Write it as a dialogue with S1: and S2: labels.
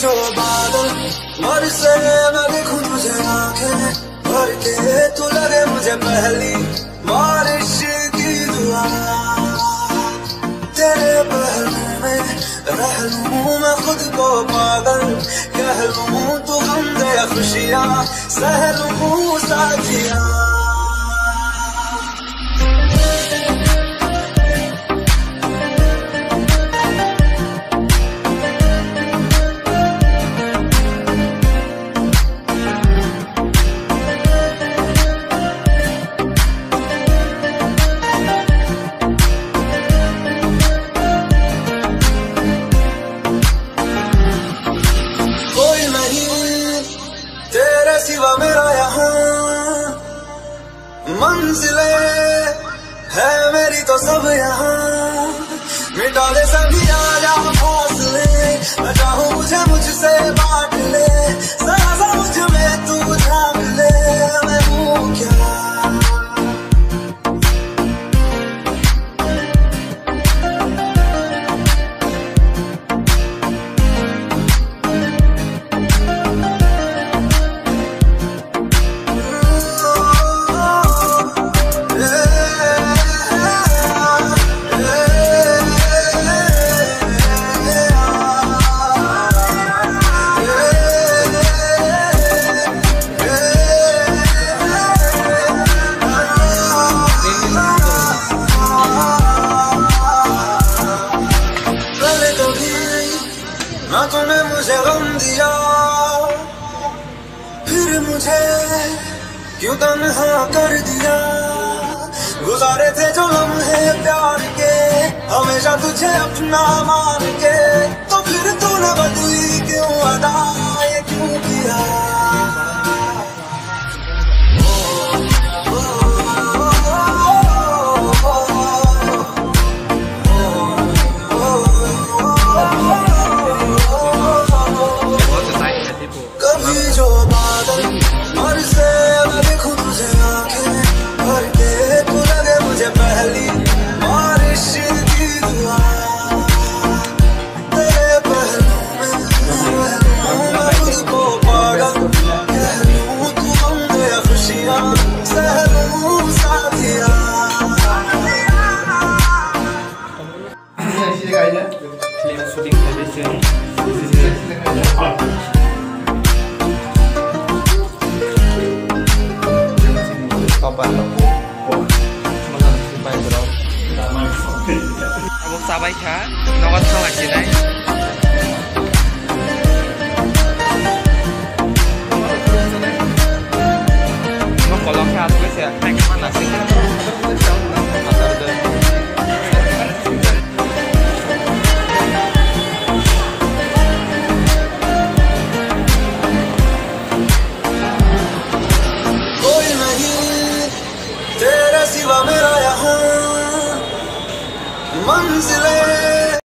S1: से मैं देखूँ तुझे आँखें। भर के तू लगे मुझे पहली बारिश की दुआ। तेरे पहलू में रह लूँ मैं खुद को पागल। कह लूँ तू हम दे खुशियाँ, सह लूँ साथियाँ। सिवा मेरा यहाँ। मंजिले है मेरी तो सब यहाँ। ना तूने मुझे गम दिया। फिर मुझे क्यों तनहा कर दिया? गुजारे थे जो लम्हे प्यार के, हमेशा तुझे अपना मान के। तो फिर तूने बदली क्यों अदा? ये क्यों किया?
S2: अब सबै छ नगद ठाउँ आइसकेँ coloca as coisas,
S1: é que mano, assim, Siva mein manzilein